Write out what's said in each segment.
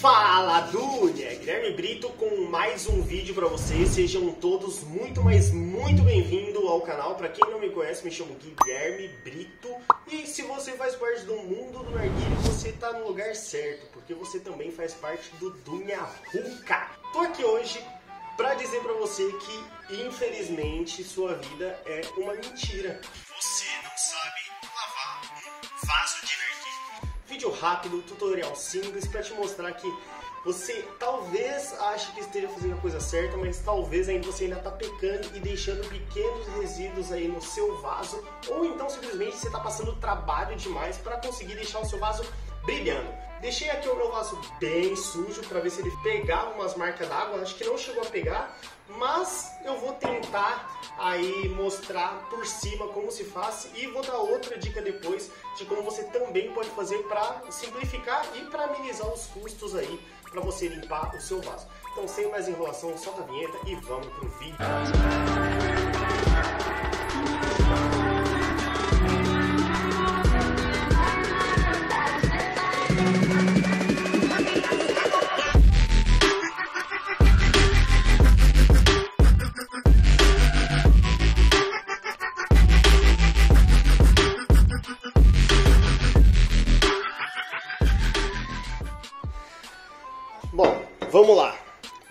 Fala Dunia, Guilherme Brito com mais um vídeo para vocês. Sejam todos muito, mas muito bem-vindos ao canal. Para quem não me conhece, me chamo Guilherme Brito. E se você faz parte do mundo do narguilho, você tá no lugar certo, porque você também faz parte do Dunia Ruka. Tô aqui hoje para dizer para você que infelizmente sua vida é uma mentira. Você não sabe lavar um vaso de. Vídeo rápido, tutorial simples para te mostrar que você talvez ache que esteja fazendo a coisa certa, mas talvez ainda você ainda está pecando e deixando pequenos resíduos aí no seu vaso, ou então simplesmente você está passando trabalho demais para conseguir deixar o seu vaso brilhando. Deixei aqui o meu vaso bem sujo para ver se ele pegava umas marcas d'água. Acho que não chegou a pegar, mas eu vou tentar aí mostrar por cima como se faz e vou dar outra dica depois de como você também pode fazer para simplificar e para amenizar os custos aí para você limpar o seu vaso. Então, sem mais enrolação, solta a vinheta e vamos pro vídeo. Bom, vamos lá.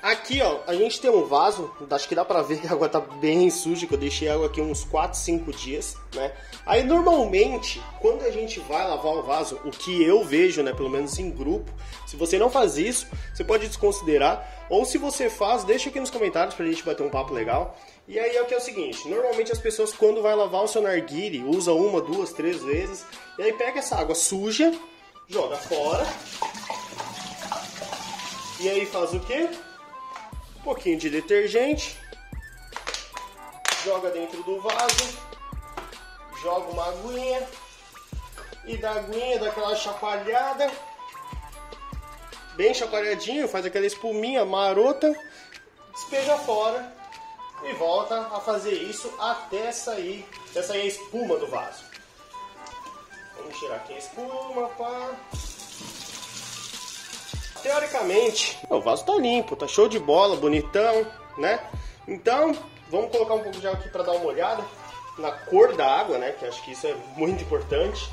Aqui, ó, a gente tem um vaso, acho que dá pra ver que a água tá bem suja, que eu deixei a água aqui uns 4, 5 dias, né? Aí, normalmente, quando a gente vai lavar o vaso, o que eu vejo, né, pelo menos em grupo, se você não faz isso, você pode desconsiderar, ou se você faz, deixa aqui nos comentários pra gente bater um papo legal. E aí é o que é o seguinte, normalmente as pessoas quando vai lavar o seu narguile, usa uma, duas, três vezes, e aí pega essa água suja, joga fora, e aí faz o quê? Um pouquinho de detergente, joga dentro do vaso, joga uma aguinha e da aguinha, dá aquela chacoalhada, bem chacoalhadinho, faz aquela espuminha marota, despeja fora e volta a fazer isso até sair, até sair a espuma do vaso. Vamos tirar aqui a espuma, pá. Teoricamente, o vaso tá limpo, tá show de bola, bonitão, né? Então, vamos colocar um pouco de água aqui para dar uma olhada na cor da água, né? Que acho que isso é muito importante.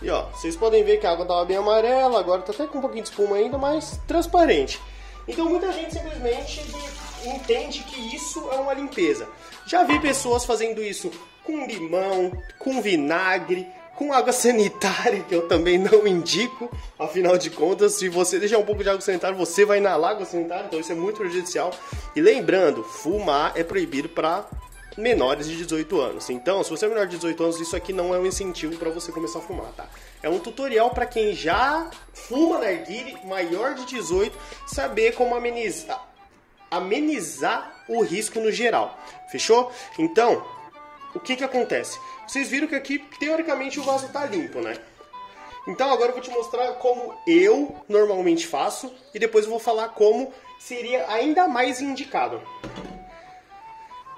E ó, vocês podem ver que a água tava bem amarela, agora tá até com um pouquinho de espuma ainda, mas transparente. Então muita gente simplesmente entende que isso é uma limpeza. Já vi pessoas fazendo isso com limão, com vinagre, com água sanitária, que eu também não indico. Afinal de contas, se você deixar um pouco de água sanitária, você vai inalar água sanitária, então isso é muito prejudicial. E lembrando, fumar é proibido para menores de 18 anos. Então, se você é menor de 18 anos, isso aqui não é um incentivo para você começar a fumar, tá? É um tutorial para quem já fuma narguile, maior de 18, saber como amenizar, amenizar o risco no geral. Fechou? Então, o que que acontece? Vocês viram que aqui, teoricamente, o vaso tá limpo, né? Então agora eu vou te mostrar como eu normalmente faço e depois eu vou falar como seria ainda mais indicado.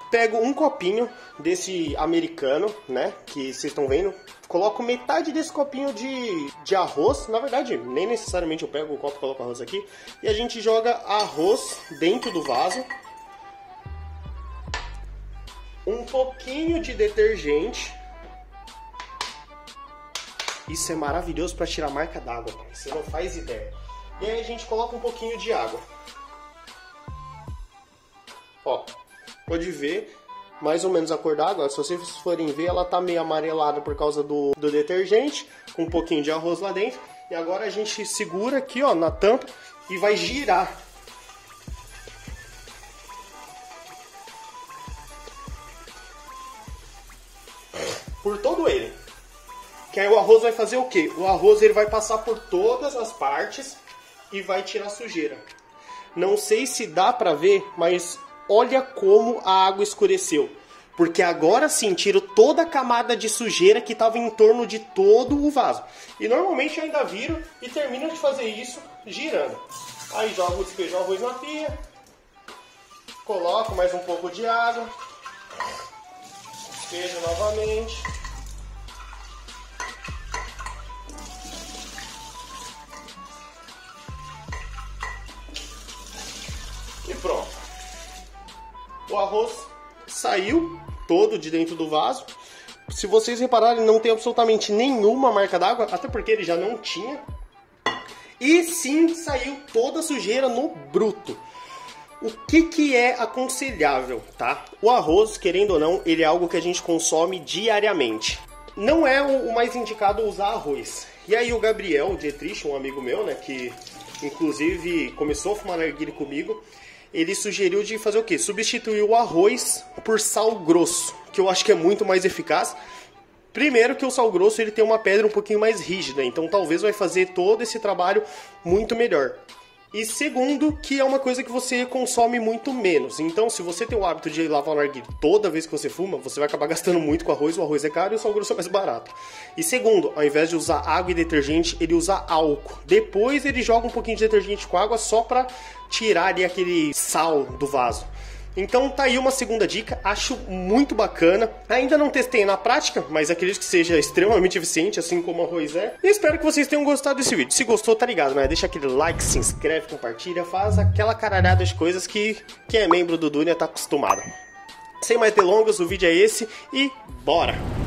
Pego um copinho desse americano, né, que vocês estão vendo, coloco metade desse copinho de, de arroz, na verdade, nem necessariamente eu pego o copo e coloco arroz aqui, e a gente joga arroz dentro do vaso, um pouquinho de detergente, isso é maravilhoso para tirar marca d'água, você não faz ideia. E aí a gente coloca um pouquinho de água. Ó, pode ver mais ou menos a cor água. Se vocês forem ver, ela tá meio amarelada por causa do, do detergente, com um pouquinho de arroz lá dentro. E agora a gente segura aqui, ó, na tampa e vai girar. Por todo ele. Que aí o arroz vai fazer o quê? O arroz ele vai passar por todas as partes e vai tirar sujeira. Não sei se dá pra ver, mas olha como a água escureceu. Porque agora sim, tiro toda a camada de sujeira que estava em torno de todo o vaso. E normalmente eu ainda viro e termino de fazer isso girando. Aí jogo, despejo o arroz na pia. Coloco mais um pouco de água queijo novamente. E pronto. O arroz saiu todo de dentro do vaso. Se vocês repararem, não tem absolutamente nenhuma marca d'água, até porque ele já não tinha. E sim, saiu toda a sujeira no bruto. O que, que é aconselhável, tá? O arroz, querendo ou não, ele é algo que a gente consome diariamente. Não é o mais indicado usar arroz. E aí o Gabriel Dietrich, um amigo meu, né, que inclusive começou a fumar narguilha comigo, ele sugeriu de fazer o quê? Substituir o arroz por sal grosso, que eu acho que é muito mais eficaz. Primeiro que o sal grosso ele tem uma pedra um pouquinho mais rígida, então talvez vai fazer todo esse trabalho muito melhor. E segundo, que é uma coisa que você consome muito menos. Então, se você tem o hábito de lavar o narguilé toda vez que você fuma, você vai acabar gastando muito com arroz, o arroz é caro e o sal grosso é mais barato. E segundo, ao invés de usar água e detergente, ele usa álcool. Depois ele joga um pouquinho de detergente com água só para tirar ali aquele sal do vaso. Então tá aí uma segunda dica, acho muito bacana. Ainda não testei na prática, mas acredito que seja extremamente eficiente, assim como arroz é. E espero que vocês tenham gostado desse vídeo. Se gostou, tá ligado, né? Deixa aquele like, se inscreve, compartilha, faz aquela caralhada de coisas que quem é membro do Dunia tá acostumado. Sem mais delongas, o vídeo é esse e bora!